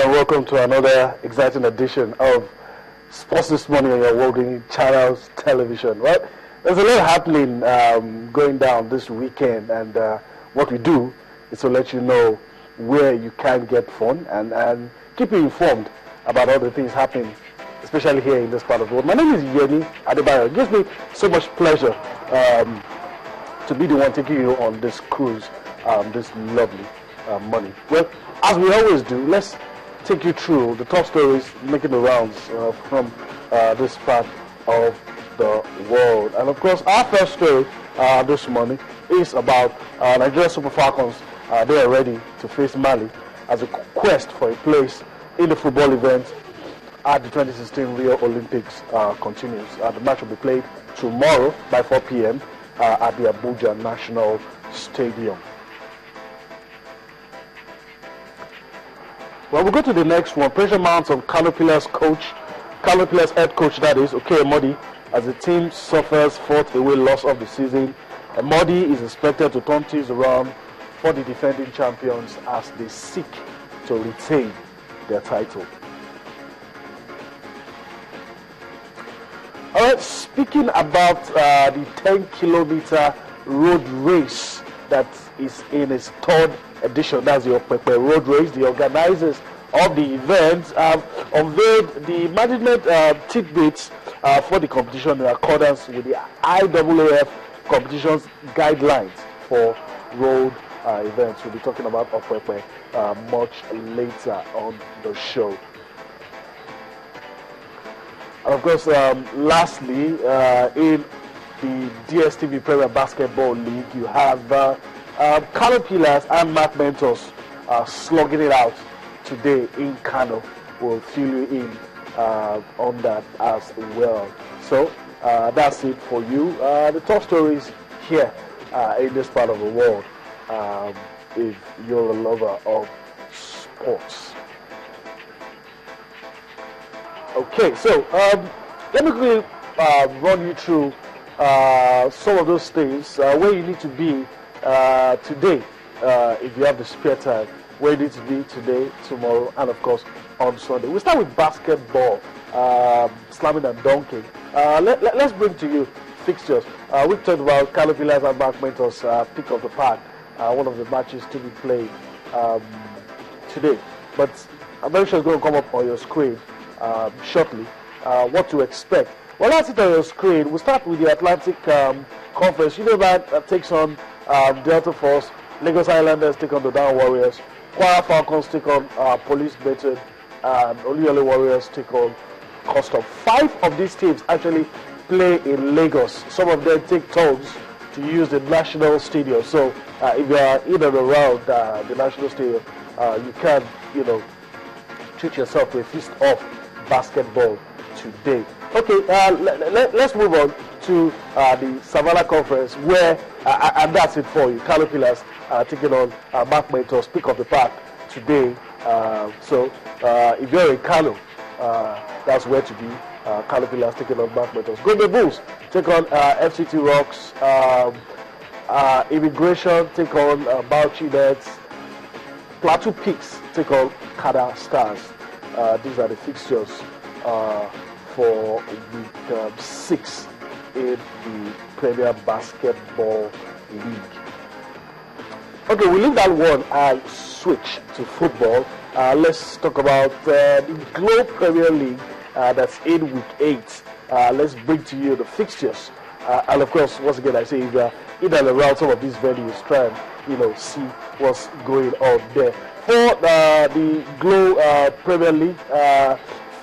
And welcome to another exciting edition of Sports This Morning on your World Channels Television. Right? There's a lot happening um, going down this weekend, and uh, what we do is to let you know where you can get fun and, and keep you informed about all the things happening, especially here in this part of the world. My name is Yeni Adebayo. It gives me so much pleasure um, to be the one taking you on this cruise um, this lovely uh, morning. Well, as we always do, let's take you through the top stories making the rounds uh, from uh, this part of the world. And of course, our first story uh, this morning is about uh, Nigeria Super Falcons. Uh, they are ready to face Mali as a quest for a place in the football event at the 2016 Rio Olympics uh, continues. the match will be played tomorrow by 4 p.m. at the Abuja National Stadium. Well, we'll go to the next one. Pressure mounts on Kano Pillars coach, Kano Pillars head coach, that is, okay, Modi, as the team suffers fourth away loss of the season. Modi is expected to turn things around for the defending champions as they seek to retain their title. All right, speaking about uh, the 10 kilometer road race that is in its third edition. That's the Okpekpe Road Race. The organizers of the event have unveiled the management uh, tidbits uh, for the competition in accordance with the IAAF competition's guidelines for road uh, events. We'll be talking about Opepe uh, much later on the show. And of course, um, lastly, uh, in the DSTV Premier Basketball League, you have uh, um, Kano and Mark Mentors are slugging it out today in Kano. We'll fill you in uh, on that as well. So uh, that's it for you. Uh, the top stories here uh, in this part of the world um, if you're a lover of sports. Okay, so um, let me quickly uh, run you through uh, some of those things where you need to be uh, today, uh, if you have the spare time, where you need to be today, tomorrow, and of course on Sunday. We start with basketball, um, slamming and dunking. Uh, let, us let, bring to you fixtures. Uh, we talked about Kano Pillars and Mark Mentors uh, pick of the park, uh, one of the matches to be played um, today. But I'm very sure it's going to come up on your screen um, shortly. what to expect. Well, that's it on your screen. We'll start with the Atlantic um, Conference. You know that takes on um, Delta Force, Lagos Islanders take on the Dodan Warriors, Kwara Falcons take on uh, Police Baton, and Oluyole Warriors take on Custom. Five of these teams actually play in Lagos. Some of them take turns to use the national stadium. So uh, if you are in and around uh, the national stadium, uh, you can, you know, treat yourself to a feast of basketball today. Okay, uh, let, us move on to uh, the Savannah Conference, where, uh, uh and that's it for you. Kano Pillars uh, taking on uh, Mark Mentor, speak of the park today. Uh, so if you're in Kano, that's where to be. Uh, Kano Pillars taking on Mark Mentor. Golden Bulls take on FCT Rocks. Um, Immigration take on uh, Bauchi Nets. Plateau Peaks take on Kada Stars. these are the fixtures for week um, six in the Premier Basketball League. Okay, we leave that one and switch to football. Uh, let's talk about uh, the Glo Premier League uh, that's in week eight. Uh, let's bring to you the fixtures. Uh, and of course, once again, I say if you're in and around some of these venues, try and you know see what's going on there. For uh, the Glo Premier League,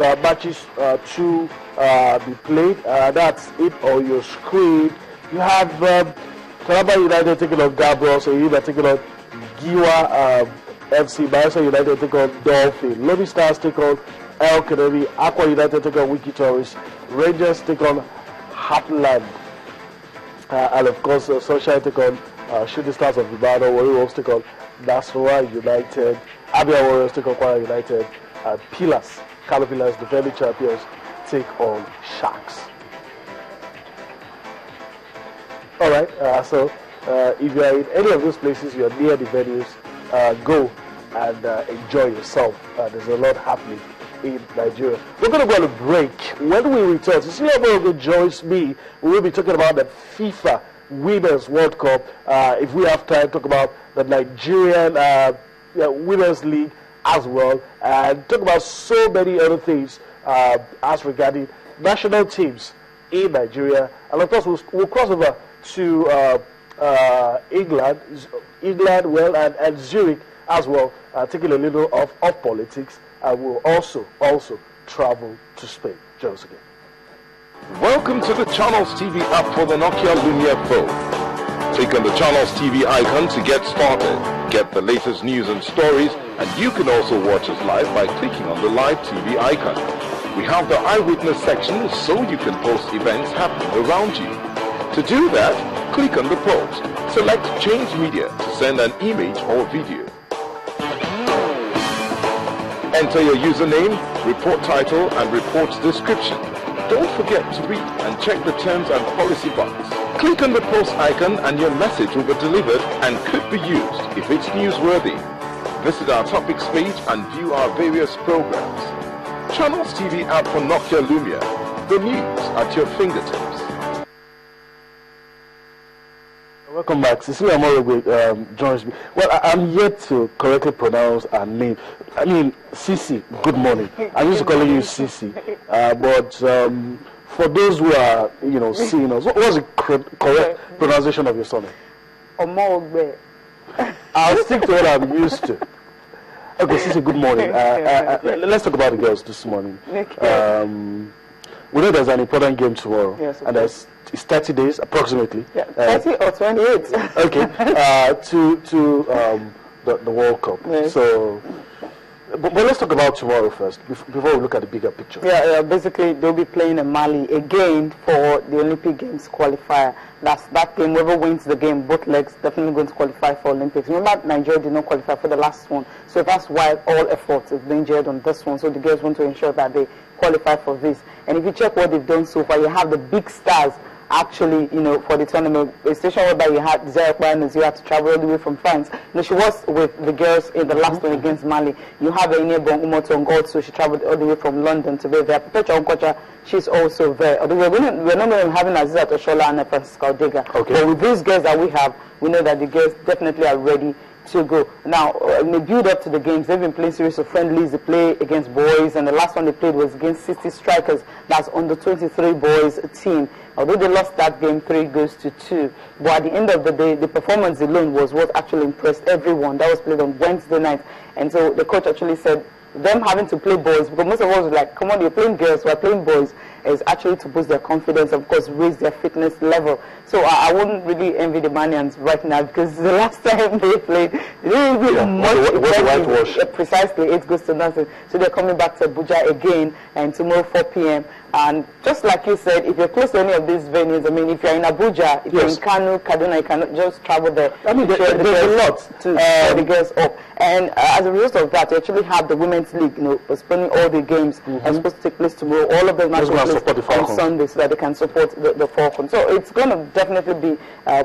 uh, matches uh, to uh, be played. Uh, that's it on your screen. You have um, Taraba United taking on Gabriel, so you're taking on Giwa um, FC, Bayelsa United taking on Dolphin, Lobi Stars take on El Canary, Akwa United take on Wikki Tourist, Rangers take on Heartland, uh, and of course uh, Sunshine take on uh, Shooting Stars of Ibadan, Warriors take on Nasarawa United, Abia Warriors take on Kwara United, and Pillars Caterpillars, the defending champions, take on Sharks. All right, uh, so uh, if you are in any of those places, you are near the venues, uh, go and uh, enjoy yourself. Uh, there's a lot happening in Nigeria. We're going to go on a break. When we return, Cecilia Morogo joins me. We will be talking about the FIFA Women's World Cup. Uh, if we have time, talk about the Nigerian Women's League as well, and talk about so many other things uh, as regarding national teams in Nigeria. And of course, we'll, we'll cross over to uh, uh, England, England, well, and, and Zurich as well, uh, taking a little of, of politics, and we'll also also travel to Spain. Join us again. Welcome to the Channels TV app for the Nokia Lumia phone. Click on the Channels TV icon to get started. Get the latest news and stories, and you can also watch us live by clicking on the live TV icon. We have the eyewitness section so you can post events happening around you. To do that, click on the post. Select Change Media to send an image or video. Enter your username, report title, and report description. Don't forget to read and check the terms and policy box. Click on the post icon and your message will be delivered and could be used if it's newsworthy. Visit our topics page and view our various programs. Channels TV app for Nokia Lumia. The news at your fingertips. Welcome back. Cecilia Morogwe um, joins me. Well, I, am yet to correctly pronounce her name. I mean, Cici, good morning. I'm used to calling you Cici. Uh, but um, for those who are, you know, seeing us, what was the correct pronunciation of your surname? Omogbe. I'll stick to what I'm used to. Okay, Cici, good morning. Uh, uh, uh let's talk about the girls this morning. Um, we know there's an important game tomorrow. Yes, and there's it's 30 days approximately. Yeah, uh, 30 or 28. okay, uh, to to um, the, the World Cup. Yes. So, but, but, let's talk about tomorrow first before we look at the bigger picture. Yeah, yeah, basically they'll be playing in Mali again for the Olympic Games qualifier. That's that game. Whoever wins the game, both legs definitely going to qualify for Olympics. Remember, Nigeria did not qualify for the last one, so that's why all efforts is being geared on this one. So the girls want to ensure that they qualify for this. And if you check what they've done so far, you have the big stars actually, you know, for the tournament, a station whereby you had Zara Barnes, you had to travel all the way from France. You know, she was with the girls in the last mm -hmm. one against Mali. You have Enebon Umotong so she traveled all the way from London to be there. Petra Onkocha, she's also there. Although we're, gonna, we're not going to having Asisat Oshoala and Francisca Ordega. Okay. But with these girls that we have, we know that the girls definitely are ready to go. Now, in the build up to the games, they've been playing series of friendlies. They play against boys, and the last one they played was against City Strikers. That's on the 23 boys team. Although they lost that game, three goes to two. But at the end of the day, the performance alone was what actually impressed everyone. That was played on Wednesday night. And so the coach actually said, them having to play boys, because most of us were like, come on, you're playing girls, we're playing boys, is actually to boost their confidence, of course, raise their fitness level. So I, I wouldn't really envy the Malians right now because the last time they played, they didn't really yeah, much what, what, whitewash. Yeah, precisely, it goes to nothing. So they're coming back to Abuja again, and tomorrow 4 p.m. And just like you said, if you're close to any of these venues, I mean, if you're in Abuja, if yes. you're in Kano, Kaduna, you cannot just travel there. I mean, there, the there's a lot to um, the girls up. And uh, as a result of that, you actually have the women's league, you know, postponing all the games mm -hmm. are supposed to take place tomorrow. All of them are supposed to place on Sunday so that they can support the, the Falcons. So it's going to definitely be uh,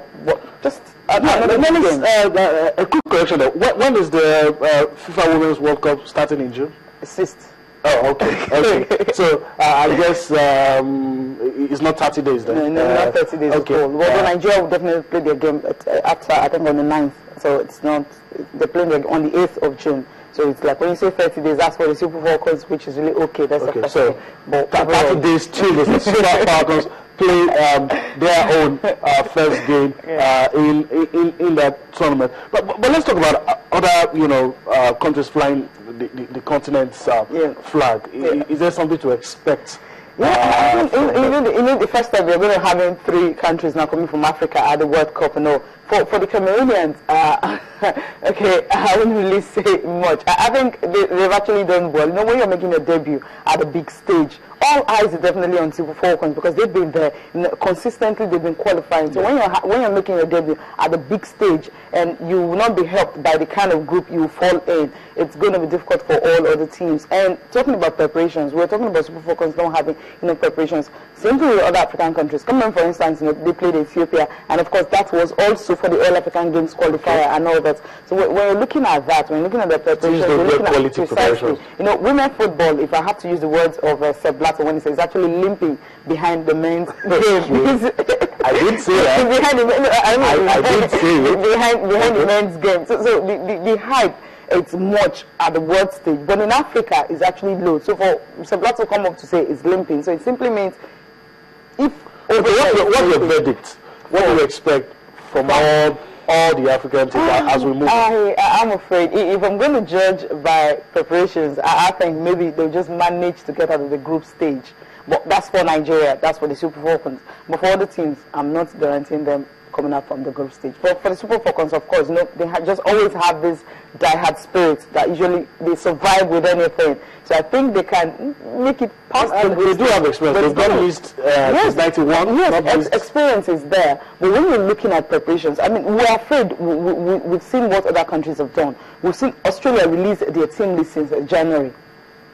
just uh, no, uh, uh, a quick correction there. When, when is the uh, FIFA Women's World Cup starting in June? Sixth. Oh, okay. okay. so uh, I guess um, it's not 30 days then. No, no uh, not 30 days. Okay. Well, uh, Nigeria will definitely play their game at, uh, after, I think, on the 9th. So it's not, they're playing on the 8th of June. So it's like when you say 30 days, that's for the Super Falcons, which is really okay. That's okay. So but 30 days till the Super Falcons play um, their own uh, first game uh, in, in in that tournament. But, but, let's talk about other you know uh, countries flying the, the, the continent's uh, yeah. flag. Yeah. Is, there something to expect? Yeah, uh, even, even, even the first time we're going to have three countries now coming from Africa at the World Cup and all. For, for the Cameroonians, uh, okay, I wouldn't really say much. I, I think they, they've actually done well. You know, when you're making a debut at a big stage, all eyes are definitely on Super Falcons because they've been there you know, consistently. They've been qualifying. So yeah. when you're when you're making your debut at a big stage and you will not be helped by the kind of group you fall in, it's going to be difficult for all other teams. And talking about preparations, we're talking about Super Falcons not having you know, preparations. Same thing with other African countries. Cameroon, for instance, you know, they played Ethiopia, and of course that was also for the All African Games qualifier and all that. So when you're looking at that, when you're looking at the preparations, These we're looking quality at precisely, you know, women football. If I have to use the words of uh, Sepp Blatter when he says actually limping behind the men's game. I didn't say that. behind the I, mean, I- I did say it. behind behind the men's game. So, so the, the, the hype it's much at the world stage, but in Africa it's actually low. So for Seb Sablat to come up to say it's limping, so it simply means if Okay, what's your, what's your verdict? What do you expect from all all the African teams as we move? I, I'm afraid if I'm going to judge by preparations, I, I think maybe they'll just manage to get out of the group stage. But that's for Nigeria, that's for the Super Falcons. But for other teams, I'm not guaranteeing them coming up from the group stage. But for the Super Falcons, of course, you know, they just always have this die-hard spirit that usually they survive with anything. So I think they can make it past And the they do have experience. They've got least uh, since 91. Yes, ex- experience is there. But when you're looking at preparations, I mean, we're afraid. We, we, we- we've seen what other countries have done. We've seen Australia release their team list since January.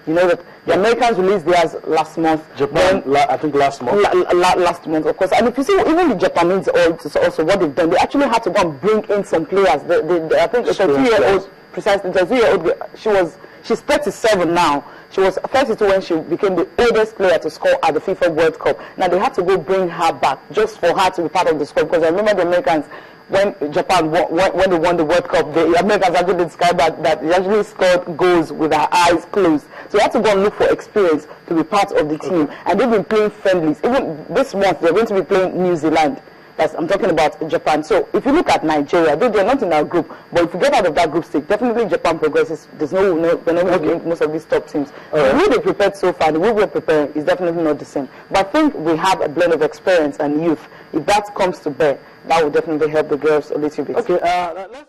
You know that the Americans released theirs last month. Japan, Then la, I think last month. la, la, last month, of course. And if you see, even the Japanese also, what they've done, they actually had to go and bring in some players. They, they, they, I think it's a two-year-old, precisely, it's a two-year-old. She was, she's 37 now. She was 32 when she became the oldest player to score at the FIFA World Cup. Now they had to go bring her back just for her to be part of the squad because I remember the Americans when Japan won, when, they won the World Cup, the Americans actually described that, that they actually scored goals with their eyes closed. So they have to go and look for experience to be part of the team. And they've been playing friendlies. Even this month, they're going to be playing New Zealand. That's, I'm talking about Japan. So if you look at Nigeria, though they're not in our group, but if you get out of that group stage, definitely Japan progresses. There's no, no we're not going to most of these top teams. The way they prepared so far, the way we're preparing is definitely not the same. But I think we have a blend of experience and youth. If that comes to bear, that will definitely help the girls a little bit. Okay, uh.